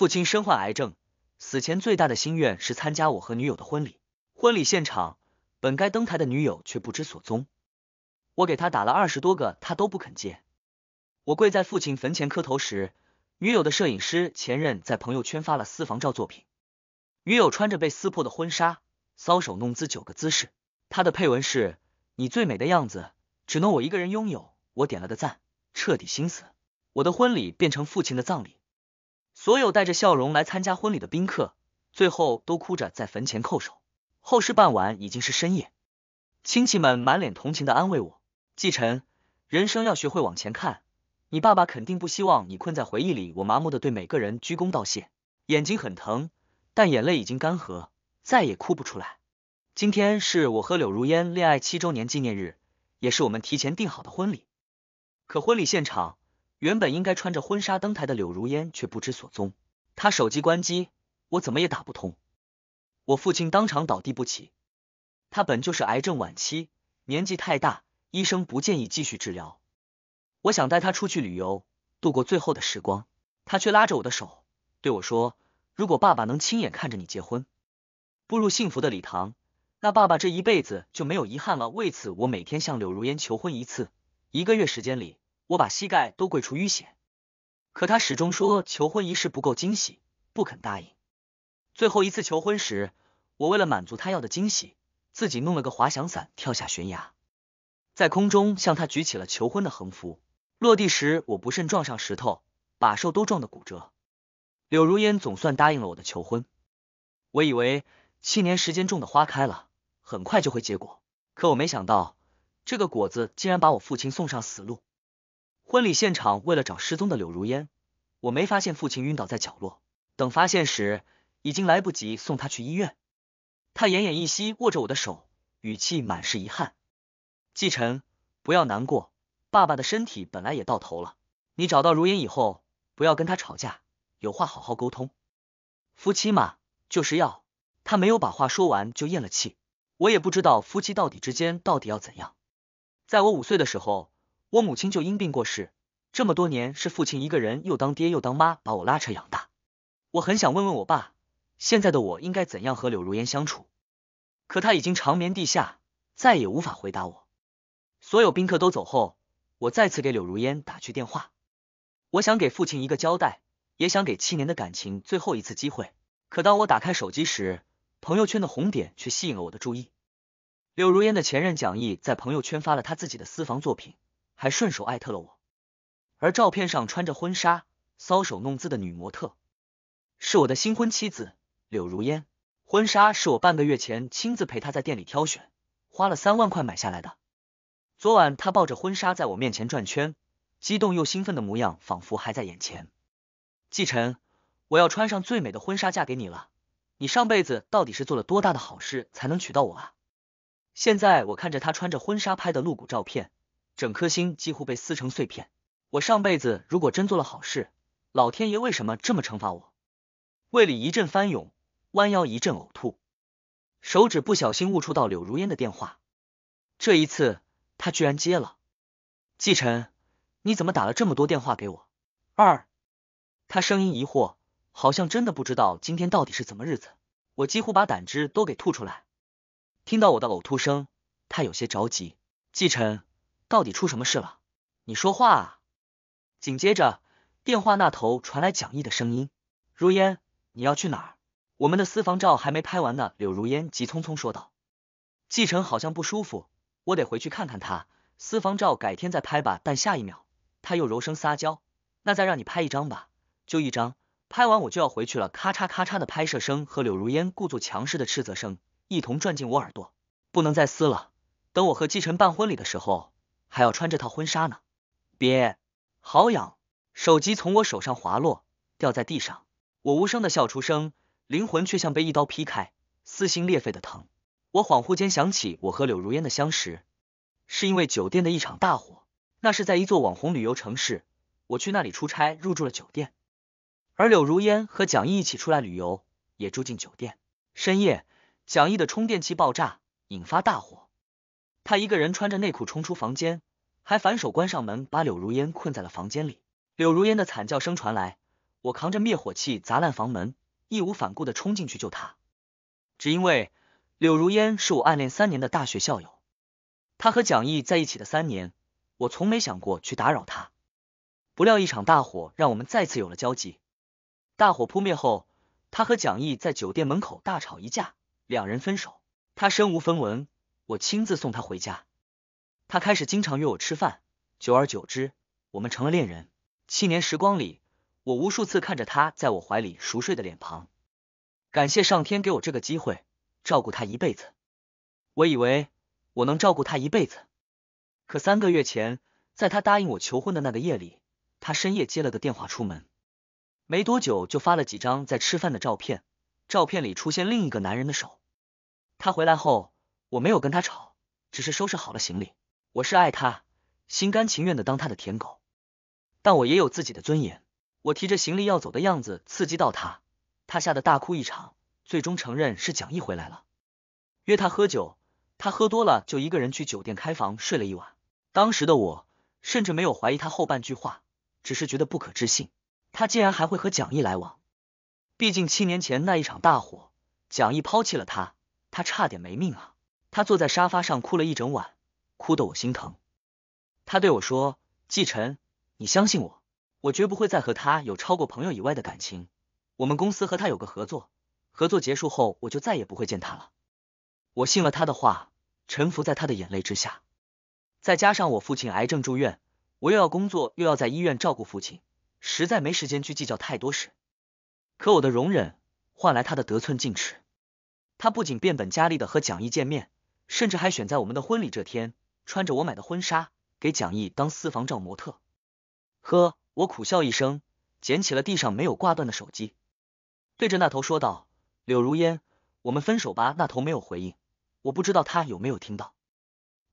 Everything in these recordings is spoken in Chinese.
父亲身患癌症，死前最大的心愿是参加我和女友的婚礼。婚礼现场，本该登台的女友却不知所踪。我给他打了二十多个，他都不肯接。我跪在父亲坟前磕头时，女友的摄影师前任在朋友圈发了私房照作品。女友穿着被撕破的婚纱，搔首弄姿九个姿势。她的配文是：“你最美的样子，只能我一个人拥有。”我点了个赞，彻底心死。我的婚礼变成父亲的葬礼。所有带着笑容来参加婚礼的宾客，最后都哭着在坟前叩首。后事办完已经是深夜，亲戚们满脸同情的安慰我：“继晨，人生要学会往前看。你爸爸肯定不希望你困在回忆里。”我麻木的对每个人鞠躬道谢，眼睛很疼。但眼泪已经干涸，再也哭不出来。今天是我和柳如烟恋爱七周年纪念日，也是我们提前订好的婚礼。可婚礼现场，原本应该穿着婚纱登台的柳如烟却不知所踪。她手机关机，我怎么也打不通。我父亲当场倒地不起。他本就是癌症晚期，年纪太大，医生不建议继续治疗。我想带他出去旅游，度过最后的时光，他却拉着我的手对我说。如果爸爸能亲眼看着你结婚，步入幸福的礼堂，那爸爸这一辈子就没有遗憾了。为此，我每天向柳如烟求婚一次。一个月时间里，我把膝盖都跪出淤血。可他始终说求婚仪式不够惊喜，不肯答应。最后一次求婚时，我为了满足他要的惊喜，自己弄了个滑翔伞跳下悬崖，在空中向他举起了求婚的横幅。落地时，我不慎撞上石头，把手都撞得骨折。柳如烟总算答应了我的求婚，我以为七年时间种的花开了，很快就会结果，可我没想到，这个果子竟然把我父亲送上死路。婚礼现场，为了找失踪的柳如烟，我没发现父亲晕倒在角落，等发现时，已经来不及送他去医院。他奄奄一息，握着我的手，语气满是遗憾：“季晨，不要难过，爸爸的身体本来也到头了，你找到如烟以后，不要跟他吵架。”有话好好沟通，夫妻嘛就是要。他没有把话说完就咽了气。我也不知道夫妻到底之间到底要怎样。在我五岁的时候，我母亲就因病过世，这么多年是父亲一个人又当爹又当妈把我拉扯养大。我很想问问我爸，现在的我应该怎样和柳如烟相处？可他已经长眠地下，再也无法回答我。所有宾客都走后，我再次给柳如烟打去电话，我想给父亲一个交代。也想给七年的感情最后一次机会，可当我打开手机时，朋友圈的红点却吸引了我的注意。柳如烟的前任蒋毅在朋友圈发了他自己的私房作品，还顺手艾特了我。而照片上穿着婚纱、搔首弄姿的女模特，是我的新婚妻子柳如烟。婚纱是我半个月前亲自陪她在店里挑选，花了三万块买下来的。昨晚她抱着婚纱在我面前转圈，激动又兴奋的模样仿佛还在眼前。季晨，我要穿上最美的婚纱嫁给你了。你上辈子到底是做了多大的好事才能娶到我啊？现在我看着她穿着婚纱拍的露骨照片，整颗心几乎被撕成碎片。我上辈子如果真做了好事，老天爷为什么这么惩罚我？胃里一阵翻涌，弯腰一阵呕吐，手指不小心误触到柳如烟的电话。这一次，他居然接了。季晨，你怎么打了这么多电话给我？二。他声音疑惑，好像真的不知道今天到底是怎么日子。我几乎把胆汁都给吐出来。听到我的呕吐声，他有些着急。季晨，到底出什么事了？你说话啊！紧接着，电话那头传来蒋毅的声音：“如烟，你要去哪儿？我们的私房照还没拍完呢。”柳如烟急匆匆说道。季晨好像不舒服，我得回去看看他。私房照改天再拍吧。但下一秒，他又柔声撒娇：“那再让你拍一张吧。”就一张，拍完我就要回去了。咔嚓咔嚓的拍摄声和柳如烟故作强势的斥责声一同转进我耳朵。不能再撕了，等我和季晨办婚礼的时候，还要穿这套婚纱呢。别，好痒！手机从我手上滑落，掉在地上。我无声的笑出声，灵魂却像被一刀劈开，撕心裂肺的疼。我恍惚间想起我和柳如烟的相识，是因为酒店的一场大火。那是在一座网红旅游城市，我去那里出差，入住了酒店。而柳如烟和蒋毅一起出来旅游，也住进酒店。深夜，蒋毅的充电器爆炸，引发大火。他一个人穿着内裤冲出房间，还反手关上门，把柳如烟困在了房间里。柳如烟的惨叫声传来，我扛着灭火器砸烂房门，义无反顾的冲进去救她。只因为柳如烟是我暗恋三年的大学校友，她和蒋毅在一起的三年，我从没想过去打扰她。不料一场大火让我们再次有了交集。大火扑灭后，他和蒋毅在酒店门口大吵一架，两人分手。他身无分文，我亲自送他回家。他开始经常约我吃饭，久而久之，我们成了恋人。七年时光里，我无数次看着他在我怀里熟睡的脸庞，感谢上天给我这个机会，照顾他一辈子。我以为我能照顾他一辈子，可三个月前，在他答应我求婚的那个夜里。他深夜接了个电话出门，没多久就发了几张在吃饭的照片，照片里出现另一个男人的手。他回来后，我没有跟他吵，只是收拾好了行李。我是爱他，心甘情愿的当他的舔狗，但我也有自己的尊严。我提着行李要走的样子刺激到他，他吓得大哭一场，最终承认是蒋毅回来了，约他喝酒，他喝多了就一个人去酒店开房睡了一晚。当时的我甚至没有怀疑他后半句话。只是觉得不可置信，他竟然还会和蒋毅来往。毕竟七年前那一场大火，蒋毅抛弃了他，他差点没命啊！他坐在沙发上哭了一整晚，哭得我心疼。他对我说：“季晨，你相信我，我绝不会再和他有超过朋友以外的感情。我们公司和他有个合作，合作结束后我就再也不会见他了。”我信了他的话，臣服在他的眼泪之下。再加上我父亲癌症住院。我又要工作，又要在医院照顾父亲，实在没时间去计较太多事。可我的容忍换来他的得寸进尺。他不仅变本加厉的和蒋毅见面，甚至还选在我们的婚礼这天，穿着我买的婚纱给蒋毅当私房照模特。呵，我苦笑一声，捡起了地上没有挂断的手机，对着那头说道：“柳如烟，我们分手吧。”那头没有回应，我不知道他有没有听到。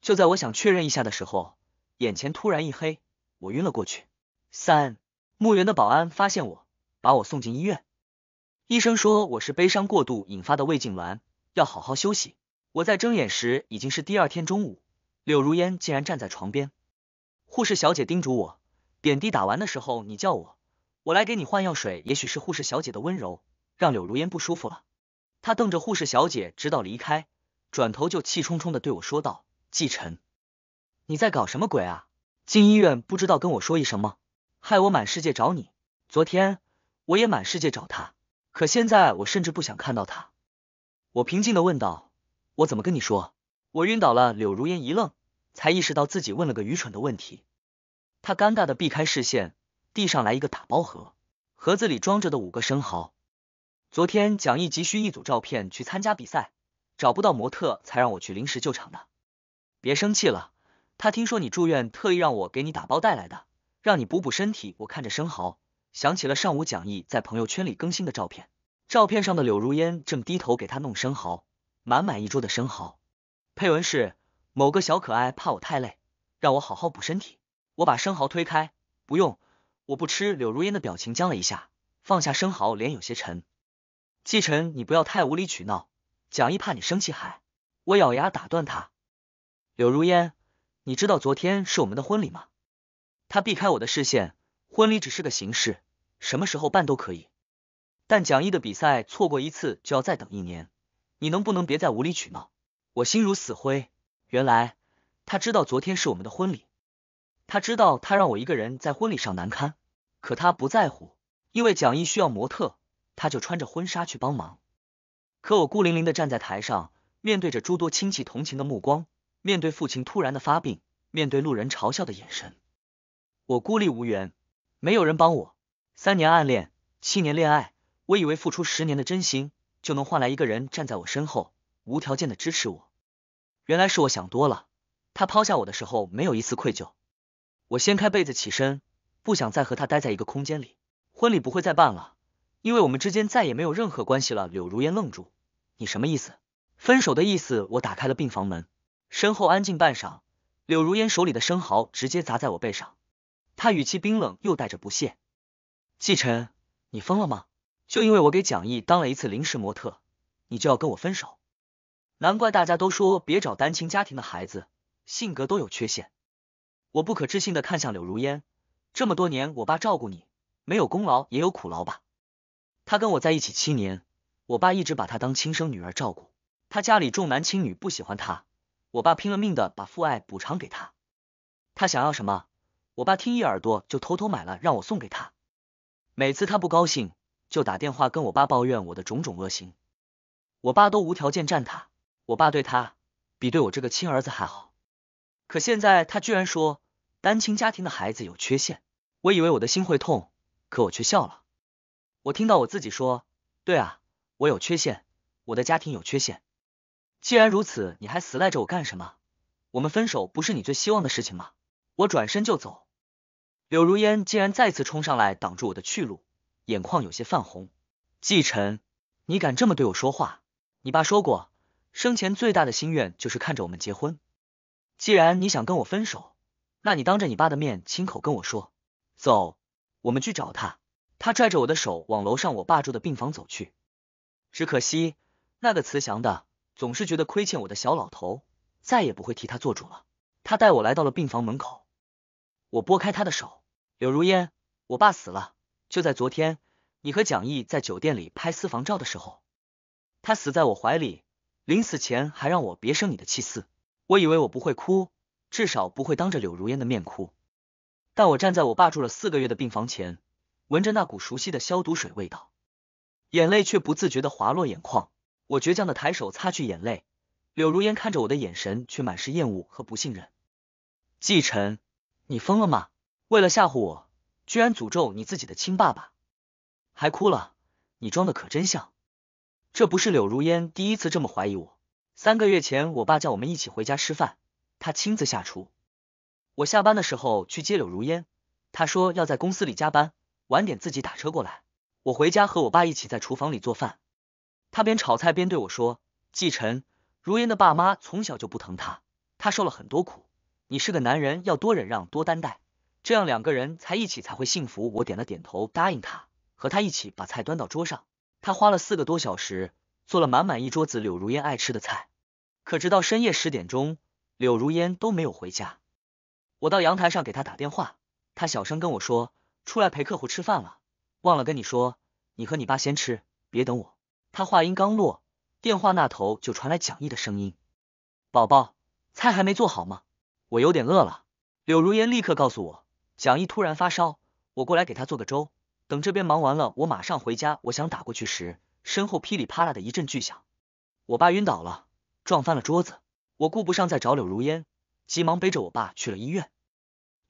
就在我想确认一下的时候。眼前突然一黑，我晕了过去。三墓园的保安发现我，把我送进医院。医生说我是悲伤过度引发的胃痉挛，要好好休息。我在睁眼时已经是第二天中午，柳如烟竟然站在床边。护士小姐叮嘱我，点滴打完的时候你叫我，我来给你换药水。也许是护士小姐的温柔让柳如烟不舒服了，她瞪着护士小姐直到离开，转头就气冲冲的对我说道：“季晨。”你在搞什么鬼啊？进医院不知道跟我说一声吗？害我满世界找你。昨天我也满世界找他，可现在我甚至不想看到他。我平静的问道：“我怎么跟你说？”我晕倒了。柳如烟一愣，才意识到自己问了个愚蠢的问题。他尴尬的避开视线，递上来一个打包盒，盒子里装着的五个生蚝。昨天蒋毅急需一组照片去参加比赛，找不到模特，才让我去临时救场的。别生气了。他听说你住院，特意让我给你打包带来的，让你补补身体。我看着生蚝，想起了上午蒋毅在朋友圈里更新的照片，照片上的柳如烟正低头给他弄生蚝，满满一桌的生蚝，配文是某个小可爱怕我太累，让我好好补身体。我把生蚝推开，不用，我不吃。柳如烟的表情僵了一下，放下生蚝，脸有些沉。季晨，你不要太无理取闹，蒋毅怕你生气还……我咬牙打断他，柳如烟。你知道昨天是我们的婚礼吗？他避开我的视线，婚礼只是个形式，什么时候办都可以。但蒋毅的比赛错过一次就要再等一年，你能不能别再无理取闹？我心如死灰。原来他知道昨天是我们的婚礼，他知道他让我一个人在婚礼上难堪，可他不在乎，因为蒋毅需要模特，他就穿着婚纱去帮忙。可我孤零零的站在台上，面对着诸多亲戚同情的目光。面对父亲突然的发病，面对路人嘲笑的眼神，我孤立无援，没有人帮我。三年暗恋，七年恋爱，我以为付出十年的真心就能换来一个人站在我身后，无条件的支持我。原来是我想多了。他抛下我的时候没有一丝愧疚。我掀开被子起身，不想再和他待在一个空间里。婚礼不会再办了，因为我们之间再也没有任何关系了。柳如烟愣住，你什么意思？分手的意思。我打开了病房门。身后安静半晌，柳如烟手里的生蚝直接砸在我背上，她语气冰冷又带着不屑：“季晨，你疯了吗？就因为我给蒋毅当了一次临时模特，你就要跟我分手？难怪大家都说别找单亲家庭的孩子，性格都有缺陷。”我不可置信的看向柳如烟：“这么多年我爸照顾你，没有功劳也有苦劳吧。他跟我在一起七年，我爸一直把他当亲生女儿照顾。他家里重男轻女，不喜欢他，我爸拼了命的把父爱补偿给他。他想要什么，我爸听一耳朵就偷偷买了，让我送给他。每次他不高兴，就打电话跟我爸抱怨我的种种恶行，我爸都无条件站他。我爸对他比对我这个亲儿子还好。可现在他居然说单亲家庭的孩子有缺陷，我以为我的心会痛，可我却笑了。我听到我自己说，对啊，我有缺陷，我的家庭有缺陷。既然如此，你还死赖着我干什么？我们分手不是你最希望的事情吗？我转身就走，柳如烟竟然再次冲上来挡住我的去路，眼眶有些泛红。季晨，你敢这么对我说话？你爸说过，生前最大的心愿就是看着我们结婚。既然你想跟我分手，那你当着你爸的面亲口跟我说。走，我们去找他。他拽着我的手往楼上我爸住的病房走去。只可惜那个慈祥的、总是觉得亏欠我的小老头，再也不会替他做主了。他带我来到了病房门口，我拨开他的手。柳如烟，我爸死了，就在昨天，你和蒋毅在酒店里拍私房照的时候，他死在我怀里，临死前还让我别生你的气四。我以为我不会哭，至少不会当着柳如烟的面哭。但我站在我爸住了四个月的病房前，闻着那股熟悉的消毒水味道，眼泪却不自觉的滑落眼眶。我倔强的抬手擦去眼泪，柳如烟看着我的眼神却满是厌恶和不信任。季晨，你疯了吗？为了吓唬我，居然诅咒你自己的亲爸爸，还哭了？你装的可真像。这不是柳如烟第一次这么怀疑我。三个月前，我爸叫我们一起回家吃饭，他亲自下厨。我下班的时候去接柳如烟，他说要在公司里加班，晚点自己打车过来。我回家和我爸一起在厨房里做饭，他边炒菜边对我说：“季晨，如烟的爸妈从小就不疼他，他受了很多苦。你是个男人，要多忍让，多担待，这样两个人才一起才会幸福。”我点了点头，答应他，和他一起把菜端到桌上。他花了四个多小时。做了满满一桌子柳如烟爱吃的菜，可直到深夜十点钟，柳如烟都没有回家。我到阳台上给他打电话，他小声跟我说出来陪客户吃饭了，忘了跟你说，你和你爸先吃，别等我。他话音刚落，电话那头就传来蒋毅的声音：“宝宝，菜还没做好吗？我有点饿了。”柳如烟立刻告诉我，蒋毅突然发烧，我过来给他做个粥，等这边忙完了，我马上回家。我想打过去时。身后噼里啪啦的一阵巨响，我爸晕倒了，撞翻了桌子。我顾不上再找柳如烟，急忙背着我爸去了医院。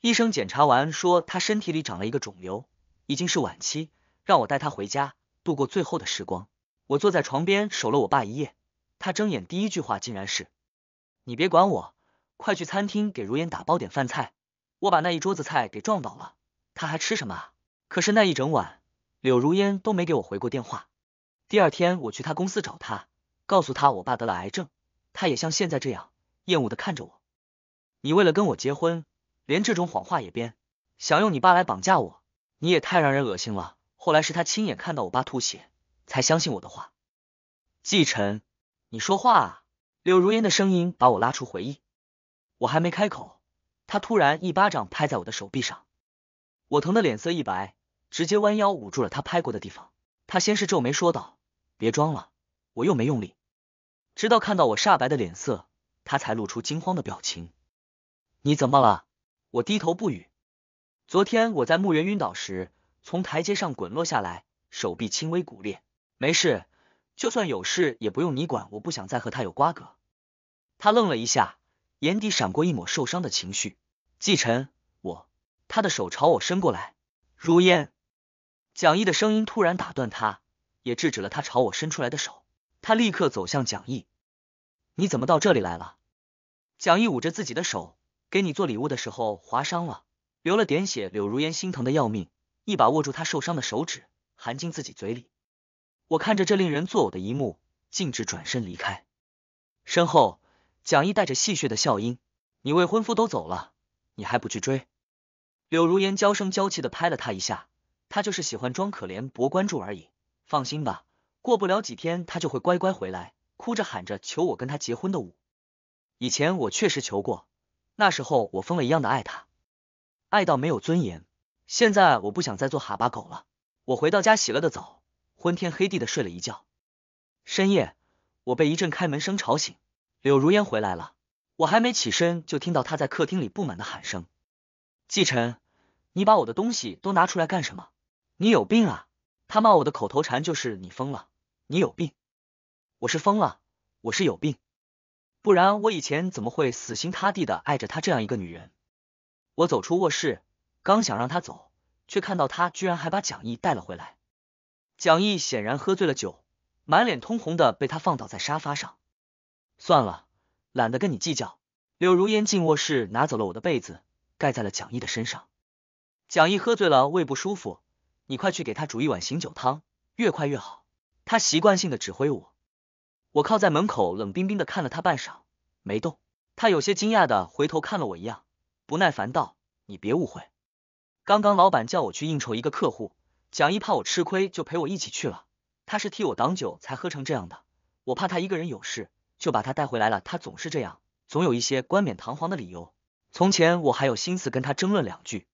医生检查完说他身体里长了一个肿瘤，已经是晚期，让我带他回家度过最后的时光。我坐在床边守了我爸一夜，他睁眼第一句话竟然是：“你别管我，快去餐厅给如烟打包点饭菜。”我把那一桌子菜给撞倒了，他还吃什么啊？可是那一整晚，柳如烟都没给我回过电话。第二天我去他公司找他，告诉他我爸得了癌症，他也像现在这样厌恶的看着我。你为了跟我结婚，连这种谎话也编，想用你爸来绑架我，你也太让人恶心了。后来是他亲眼看到我爸吐血，才相信我的话。季晨，你说话啊！柳如烟的声音把我拉出回忆。我还没开口，他突然一巴掌拍在我的手臂上，我疼的脸色一白，直接弯腰捂住了他拍过的地方。他先是皱眉说道。别装了，我又没用力。直到看到我煞白的脸色，他才露出惊慌的表情。你怎么了？我低头不语。昨天我在墓园晕倒时，从台阶上滚落下来，手臂轻微骨裂。没事，就算有事也不用你管。我不想再和他有瓜葛。他愣了一下，眼底闪过一抹受伤的情绪。季晨，我……他的手朝我伸过来。如烟，蒋毅的声音突然打断他。也制止了他朝我伸出来的手，他立刻走向蒋毅。你怎么到这里来了？蒋毅捂着自己的手，给你做礼物的时候划伤了，流了点血。柳如烟心疼的要命，一把握住他受伤的手指，含进自己嘴里。我看着这令人作呕的一幕，径直转身离开。身后，蒋毅带着戏谑的笑音：“你未婚夫都走了，你还不去追？”柳如烟娇声娇气的拍了他一下，他就是喜欢装可怜博关注而已。放心吧，过不了几天他就会乖乖回来，哭着喊着求我跟他结婚的舞。以前我确实求过，那时候我疯了一样的爱他，爱到没有尊严，现在我不想再做哈巴狗了。我回到家洗了个澡，昏天黑地的睡了一觉。深夜，我被一阵开门声吵醒，柳如烟回来了。我还没起身，就听到她在客厅里不满的喊声：“季晨，你把我的东西都拿出来干什么？你有病啊！”他骂我的口头禅就是“你疯了，你有病”。我是疯了，我是有病，不然我以前怎么会死心塌地的爱着她这样一个女人？我走出卧室，刚想让她走，却看到她居然还把蒋毅带了回来。蒋毅显然喝醉了酒。满脸通红的被他放倒在沙发上，算了，懒得跟你计较。柳如烟进卧室拿走了我的被子，盖在了蒋毅的身上。蒋毅喝醉了，胃不舒服，你快去给他煮一碗醒酒汤，越快越好。他习惯性的指挥我。我靠在门口，冷冰冰的看了他半晌，没动。他有些惊讶的回头看了我一样，不耐烦道：“你别误会，刚刚老板叫我去应酬一个客户，蒋毅怕我吃亏，就陪我一起去了。”他是替我挡酒才喝成这样的，我怕他一个人有事，就把他带回来了。他总是这样，总有一些冠冕堂皇的理由。从前我还有心思跟他争论两句，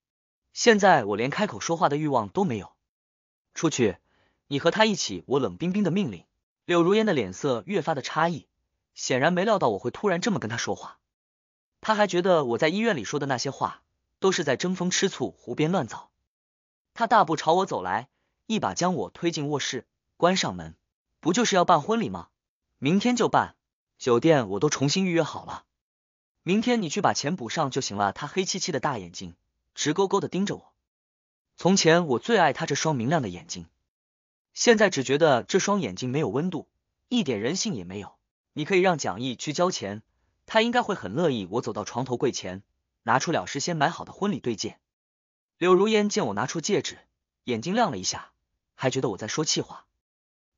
现在我连开口说话的欲望都没有。出去，你和他一起。我冷冰冰的命令。柳如烟的脸色越发的差异，显然没料到我会突然这么跟他说话。他还觉得我在医院里说的那些话都是在争风吃醋、胡编乱造。他大步朝我走来，一把将我推进卧室。关上门，不就是要办婚礼吗？明天就办，酒店我都重新预约好了。明天你去把钱补上就行了。他黑漆漆的大眼睛直勾勾的盯着我。从前我最爱他这双明亮的眼睛，现在只觉得这双眼睛没有温度，一点人性也没有。你可以让蒋毅去交钱，他应该会很乐意。我走到床头柜前，拿出了事先买好的婚礼对戒。柳如烟见我拿出戒指，眼睛亮了一下，还觉得我在说气话。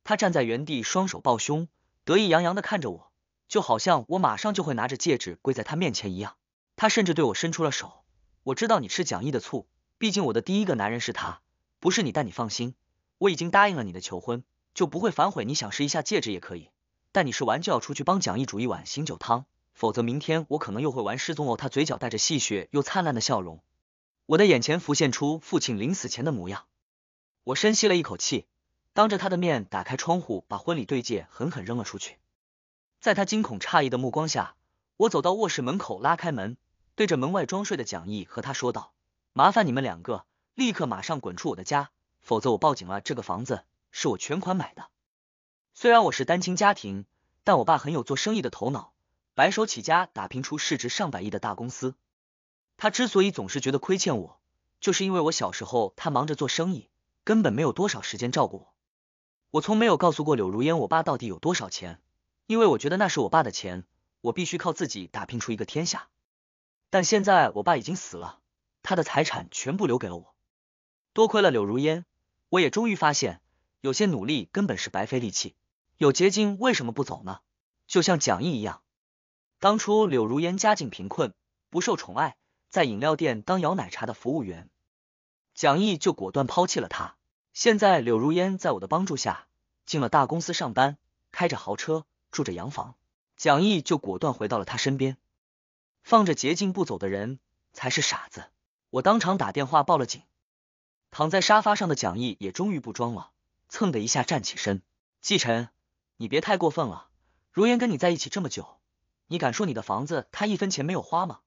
他站在原地，双手抱胸，得意洋洋的看着我，就好像我马上就会拿着戒指跪在他面前一样。他甚至对我伸出了手。我知道你吃蒋毅的醋，毕竟我的第一个男人是他，不是你。但你放心，我已经答应了你的求婚，就不会反悔。你想试一下戒指也可以，但你试完就要出去帮蒋毅煮一碗醒酒汤，否则明天我可能又会玩失踪哦。他嘴角带着戏谑又灿烂的笑容，我的眼前浮现出父亲临死前的模样。我深吸了一口气。当着他的面打开窗户，把婚礼对戒狠狠扔了出去。在他惊恐诧异的目光下，我走到卧室门口，拉开门，对着门外装睡的蒋毅和他说道：“麻烦你们两个立刻马上滚出我的家，否则我报警了。这个房子是我全款买的。虽然我是单亲家庭，但我爸很有做生意的头脑，白手起家打拼出市值上百亿的大公司。他之所以总是觉得亏欠我，就是因为我小时候他忙着做生意，根本没有多少时间照顾我。”我从没有告诉过柳如烟，我爸到底有多少钱，因为我觉得那是我爸的钱，我必须靠自己打拼出一个天下。但现在我爸已经死了，他的财产全部留给了我。多亏了柳如烟，我也终于发现，有些努力根本是白费力气。有捷径为什么不走呢？就像蒋毅一样，当初柳如烟家境贫困，不受宠爱，在饮料店当摇奶茶的服务员，蒋毅就果断抛弃了他。现在柳如烟在我的帮助下进了大公司上班，开着豪车，住着洋房，蒋毅就果断回到了他身边。放着捷径不走的人才是傻子。我当场打电话报了警。躺在沙发上的蒋毅也终于不装了，蹭的一下站起身。季晨，你别太过分了。如烟跟你在一起这么久，你敢说你的房子他一分钱没有花吗？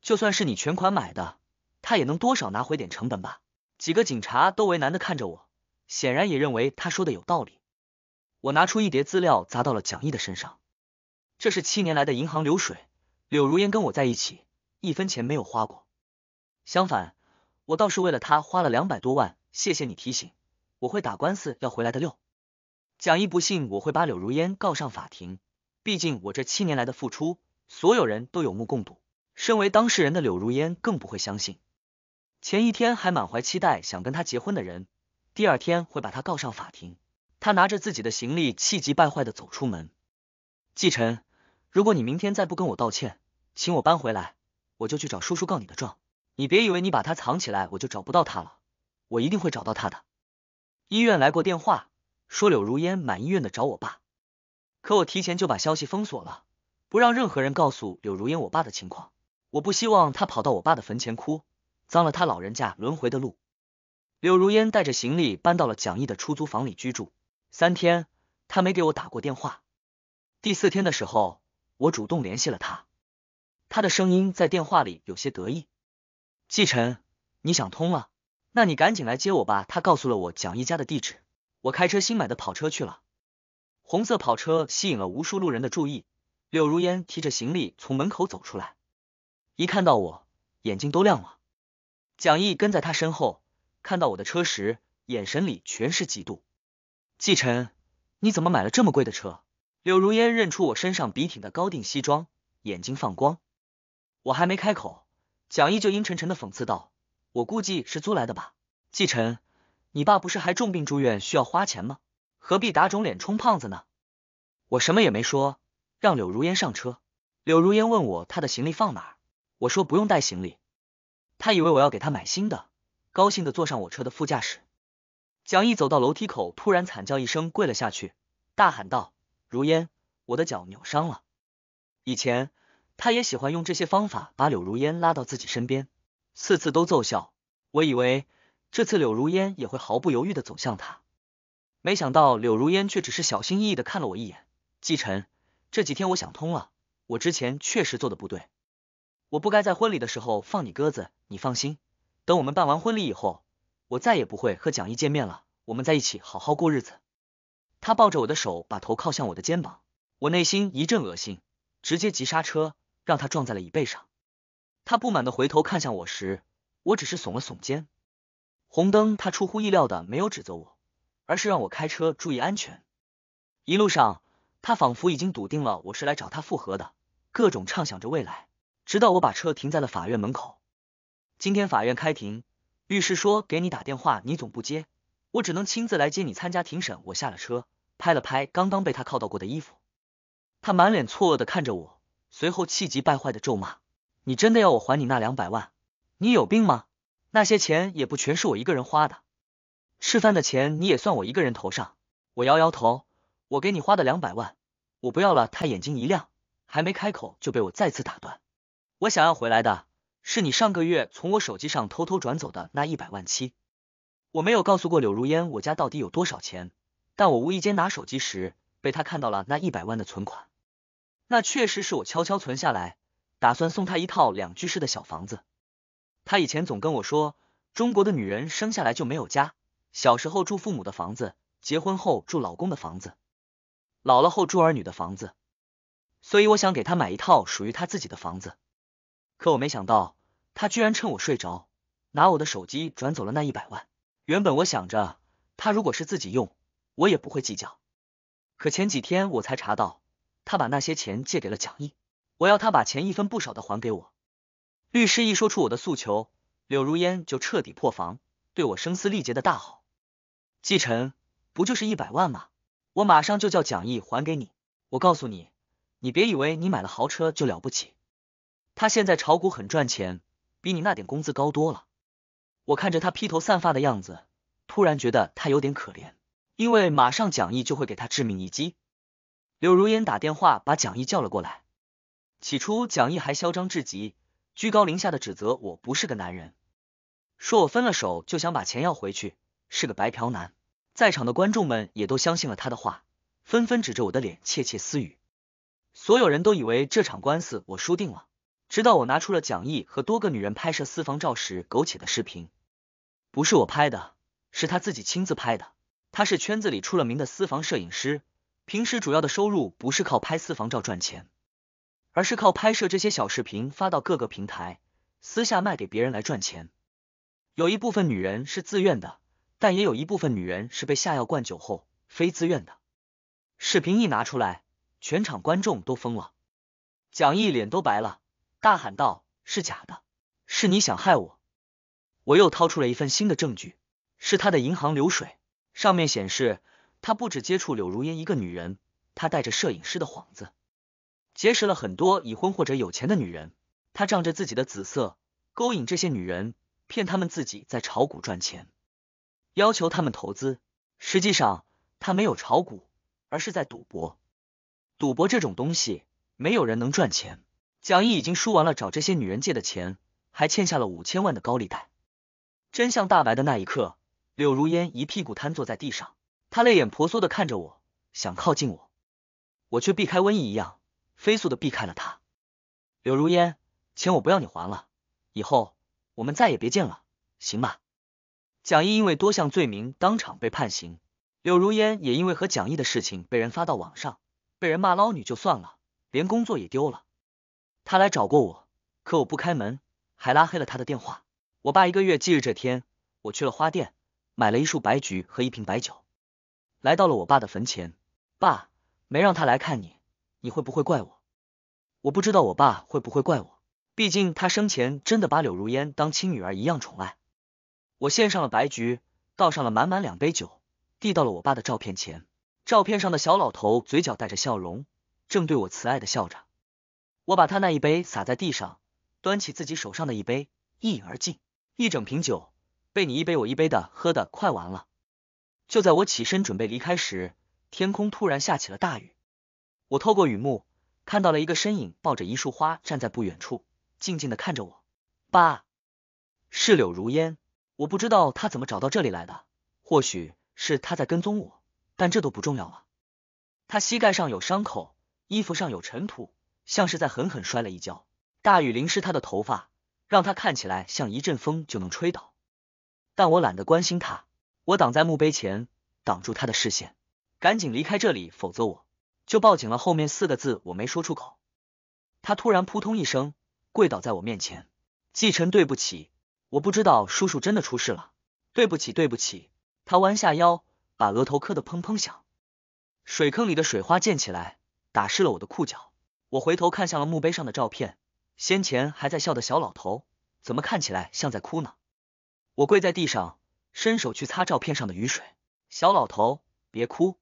就算是你全款买的，他也能多少拿回点成本吧？几个警察都为难的看着我，显然也认为他说的有道理。我拿出一叠资料砸到了蒋毅的身上，这是七年来的银行流水，柳如烟跟我在一起，一分钱没有花过。相反，我倒是为了他花了两百多万。谢谢你提醒，我会打官司要回来的。六，蒋毅不信我会把柳如烟告上法庭，毕竟我这七年来的付出，所有人都有目共睹。身为当事人的柳如烟更不会相信。前一天还满怀期待想跟他结婚的人，第二天会把他告上法庭。他拿着自己的行李，气急败坏的走出门。季晨，如果你明天再不跟我道歉，请我搬回来，我就去找叔叔告你的状。你别以为你把他藏起来，我就找不到他了，我一定会找到他的。医院来过电话，说柳如烟满医院的找我爸，可我提前就把消息封锁了，不让任何人告诉柳如烟我爸的情况。我不希望他跑到我爸的坟前哭。脏了他老人家轮回的路。柳如烟带着行李搬到了蒋毅的出租房里居住。三天，他没给我打过电话。第四天的时候，我主动联系了他，他的声音在电话里有些得意。季晨，你想通了，那你赶紧来接我吧。他告诉了我蒋毅家的地址。我开车新买的跑车去了。红色跑车吸引了无数路人的注意。柳如烟提着行李从门口走出来，一看到我，眼睛都亮了。蒋毅跟在他身后。看到我的车时，眼神里全是嫉妒。季晨，你怎么买了这么贵的车？柳如烟认出我身上笔挺的高定西装，眼睛放光。我还没开口，蒋毅就阴沉沉的讽刺道：“我估计是租来的吧。”季晨，你爸不是还重病住院需要花钱吗？何必打肿脸充胖子呢？我什么也没说，让柳如烟上车。柳如烟问我她的行李放哪儿，我说不用带行李。他以为我要给他买新的。高兴的坐上我车的副驾驶，蒋毅走到楼梯口，突然惨叫一声，跪了下去，大喊道：“如烟，我的脚扭伤了。”以前他也喜欢用这些方法把柳如烟拉到自己身边，次次都奏效。我以为这次柳如烟也会毫不犹豫的走向他，没想到柳如烟却只是小心翼翼的看了我一眼。季晨，这几天我想通了，我之前确实做的不对，我不该在婚礼的时候放你鸽子。你放心。等我们办完婚礼以后，我再也不会和蒋毅见面了。我们在一起好好过日子。他抱着我的手，把头靠向我的肩膀，我内心一阵恶心，直接急刹车，让他撞在了椅背上。他不满的回头看向我时，我只是耸了耸肩。红灯，他出乎意料的没有指责我，而是让我开车注意安全。一路上，他仿佛已经笃定了我是来找他复合的，各种畅想着未来，直到我把车停在了法院门口。今天法院开庭，律师说给你打电话，你总不接，我只能亲自来接你参加庭审。我下了车，拍了拍刚刚被他铐到过的衣服，他满脸错愕的看着我，随后气急败坏的咒骂：“你真的要我还你那两百万？你有病吗？那些钱也不全是我一个人花的，吃饭的钱你也算我一个人头上。”我摇摇头，我给你花的两百万，我不要了。他眼睛一亮，还没开口就被我再次打断，我想要回来的。是你上个月从我手机上偷偷转走的那一百万七，我没有告诉过柳如烟我家到底有多少钱，但我无意间拿手机时被他看到了那一百万的存款，那确实是我悄悄存下来，打算送他一套两居室的小房子。他以前总跟我说，中国的女人生下来就没有家，小时候住父母的房子，结婚后住老公的房子，老了后住儿女的房子，所以我想给他买一套属于他自己的房子。可我没想到，他居然趁我睡着，拿我的手机转走了那一百万。原本我想着，他如果是自己用，我也不会计较。可前几天我才查到，他把那些钱借给了蒋毅，我要他把钱一分不少的还给我。律师一说出我的诉求，柳如烟就彻底破防，对我声嘶力竭的大吼：“季晨，不就是一百万吗？我马上就叫蒋毅还给你。我告诉你，你别以为你买了豪车就了不起。”他现在炒股很赚钱，比你那点工资高多了。我看着他披头散发的样子，突然觉得他有点可怜，因为马上蒋毅就会给他致命一击。柳如烟打电话把蒋毅叫了过来。起初蒋毅还嚣张至极，居高临下的指责我不是个男人，说我分了手就想把钱要回去，是个白嫖男。在场的观众们也都相信了他的话，纷纷指着我的脸窃窃私语。所有人都以为这场官司我输定了。直到我拿出了蒋毅和多个女人拍摄私房照时苟且的视频，不是我拍的，是他自己亲自拍的。他是圈子里出了名的私房摄影师，平时主要的收入不是靠拍私房照赚钱，而是靠拍摄这些小视频发到各个平台，私下卖给别人来赚钱。有一部分女人是自愿的，但也有一部分女人是被下药灌酒后非自愿的。视频一拿出来，全场观众都疯了，蒋毅脸都白了。大喊道：“是假的，是你想害我！”我又掏出了一份新的证据，是他的银行流水，上面显示他不止接触柳如烟一个女人，他带着摄影师的幌子，结识了很多已婚或者有钱的女人。他仗着自己的紫色，勾引这些女人，骗他们自己在炒股赚钱，要求他们投资。实际上他没有炒股，而是在赌博。赌博这种东西，没有人能赚钱。蒋毅已经输完了找这些女人借的钱，还欠下了五千万的高利贷。真相大白的那一刻，柳如烟一屁股瘫坐在地上，她泪眼婆娑的看着我，想靠近我，我却避开瘟疫一样，飞速的避开了她。柳如烟，钱我不要你还了，以后我们再也别见了，行吗？蒋毅因为多项罪名当场被判刑，柳如烟也因为和蒋毅的事情被人发到网上，被人骂捞女就算了，连工作也丢了。他来找过我，可我不开门，还拉黑了他的电话。我爸一个月忌日这天，我去了花店，买了一束白菊和一瓶白酒，来到了我爸的坟前。爸，没让他来看你，你会不会怪我？我不知道我爸会不会怪我，毕竟他生前真的把柳如烟当亲女儿一样宠爱。我献上了白菊，倒上了满满两杯酒，递到了我爸的照片前。照片上的小老头嘴角带着笑容，正对我慈爱的笑着。我把他那一杯洒在地上，端起自己手上的一杯，一饮而尽。一整瓶酒被你一杯我一杯的喝的快完了。就在我起身准备离开时，天空突然下起了大雨。我透过雨幕看到了一个身影，抱着一束花站在不远处，静静的看着我。爸，是柳如烟。我不知道他怎么找到这里来的，或许是他在跟踪我，但这都不重要了。他膝盖上有伤口，衣服上有尘土，像是在狠狠摔了一跤。大雨淋湿他的头发，让他看起来像一阵风就能吹倒。但我懒得关心他，我挡在墓碑前，挡住他的视线，赶紧离开这里，否则我就报警了。后面四个字我没说出口。他突然扑通一声跪倒在我面前，继晨对不起。我不知道叔叔真的出事了，对不起，对不起。他弯下腰，把额头磕得砰砰响。水坑里的水花溅起来，打湿了我的裤脚。我回头看向了墓碑上的照片，先前还在笑的小老头，怎么看起来像在哭呢？我跪在地上，伸手去擦照片上的雨水。小老头，别哭。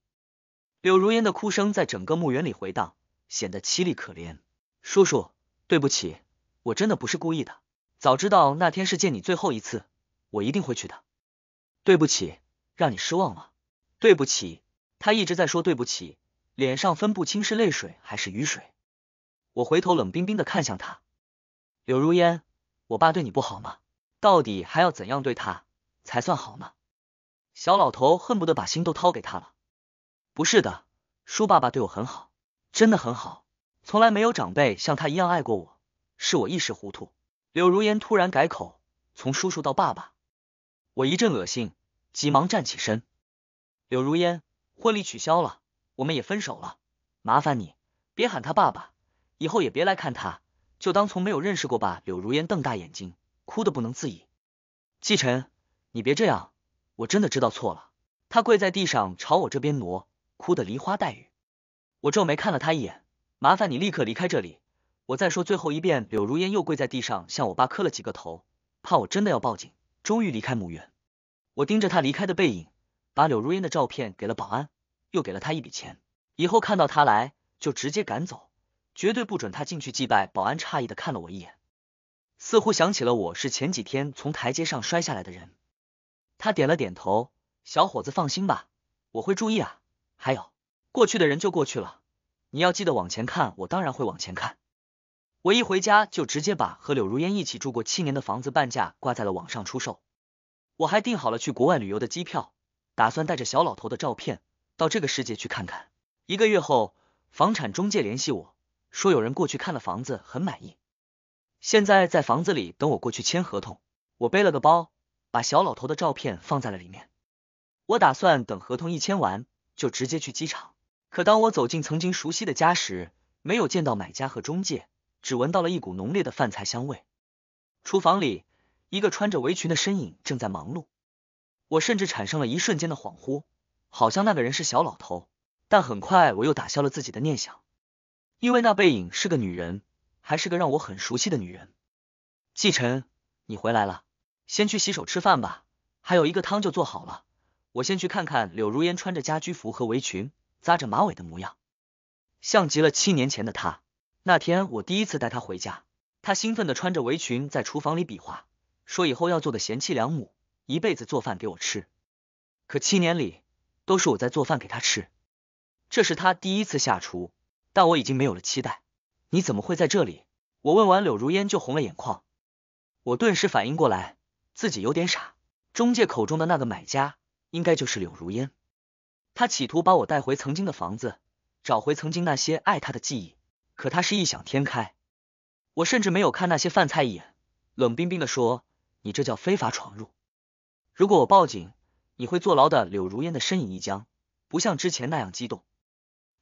柳如烟的哭声在整个墓园里回荡，显得凄厉可怜。叔叔，对不起，我真的不是故意的。早知道那天是见你最后一次，我一定会去的。对不起，让你失望了。对不起，他一直在说对不起，脸上分不清是泪水还是雨水。我回头冷冰冰的看向他，柳如烟，我爸对你不好吗？到底还要怎样对他才算好呢？小老头恨不得把心都掏给他了。不是的，叔爸爸对我很好，真的很好，从来没有长辈像他一样爱过我，是我一时糊涂。柳如烟突然改口，从叔叔到爸爸，我一阵恶心，急忙站起身。柳如烟，婚礼取消了，我们也分手了，麻烦你别喊他爸爸，以后也别来看他，就当从没有认识过吧。柳如烟瞪大眼睛，哭得不能自已。季晨，你别这样，我真的知道错了。他跪在地上朝我这边挪，哭得梨花带雨。我皱眉看了他一眼，麻烦你立刻离开这里。我再说最后一遍，柳如烟又跪在地上向我爸磕了几个头，怕我真的要报警。终于离开墓园，我盯着他离开的背影，把柳如烟的照片给了保安，又给了他一笔钱，以后看到他来就直接赶走，绝对不准他进去祭拜。保安诧异的看了我一眼，似乎想起了我是前几天从台阶上摔下来的人，他点了点头，小伙子放心吧，我会注意啊。还有，过去的人就过去了，你要记得往前看，我当然会往前看。我一回家就直接把和柳如烟一起住过七年的房子半价挂在了网上出售，我还订好了去国外旅游的机票，打算带着小老头的照片到这个世界去看看。一个月后，房产中介联系我说有人过去看了房子，很满意，现在在房子里等我过去签合同。我背了个包，把小老头的照片放在了里面。我打算等合同一签完就直接去机场。可当我走进曾经熟悉的家时，没有见到买家和中介。只闻到了一股浓烈的饭菜香味。厨房里，一个穿着围裙的身影正在忙碌。我甚至产生了一瞬间的恍惚，好像那个人是小老头。但很快我又打消了自己的念想，因为那背影是个女人，还是个让我很熟悉的女人。季晨，你回来了，先去洗手吃饭吧，还有一个汤就做好了。我先去看看柳如烟穿着家居服和围裙，扎着马尾的模样，像极了七年前的她。那天我第一次带她回家，她兴奋的穿着围裙在厨房里比划，说以后要做个贤妻良母，一辈子做饭给我吃。可七年里都是我在做饭给她吃，这是她第一次下厨，但我已经没有了期待。你怎么会在这里？我问完柳如烟就红了眼眶。我顿时反应过来，自己有点傻。中介口中的那个买家，应该就是柳如烟。他企图把我带回曾经的房子，找回曾经那些爱他的记忆。可他是异想天开，我甚至没有看那些饭菜一眼，冷冰冰的说：“你这叫非法闯入。如果我报警，你会坐牢的。”柳如烟的身影一僵，不像之前那样激动，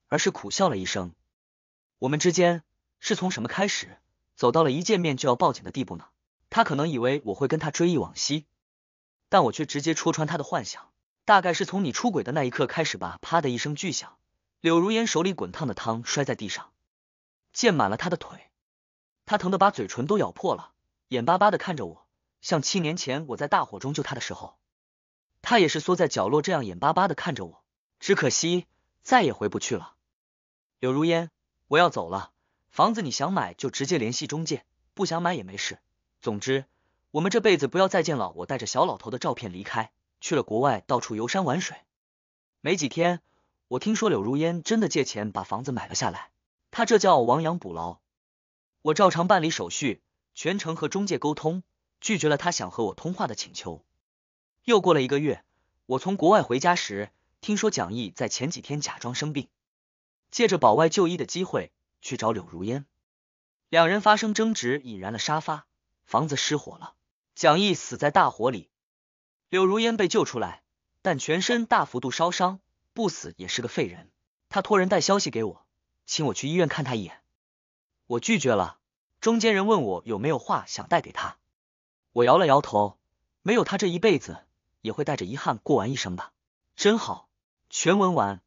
而是苦笑了一声。我们之间是从什么开始，走到了一见面就要报警的地步呢？他可能以为我会跟他追忆往昔，但我却直接戳穿他的幻想。大概是从你出轨的那一刻开始吧。啪的一声巨响，柳如烟手里滚烫的汤摔在地上。溅满了他的腿，他疼得把嘴唇都咬破了，眼巴巴的看着我，像七年前我在大火中救他的时候，他也是缩在角落这样眼巴巴的看着我。只可惜再也回不去了。柳如烟，我要走了，房子你想买就直接联系中介，不想买也没事。总之，我们这辈子不要再见了。我带着小老头的照片离开，去了国外，到处游山玩水。没几天，我听说柳如烟真的借钱把房子买了下来。他这叫亡羊补牢，我照常办理手续，全程和中介沟通，拒绝了他想和我通话的请求。又过了一个月，我从国外回家时，听说蒋毅在前几天假装生病，借着保外就医的机会去找柳如烟，两人发生争执，引燃了沙发，房子失火了，蒋毅死在大火里，柳如烟被救出来，但全身大幅度烧伤，不死也是个废人。他托人带消息给我。请我去医院看他一眼，我拒绝了。中间人问我有没有话想带给他，我摇了摇头，没有他这一辈子也会带着遗憾过完一生吧。真好。全文完。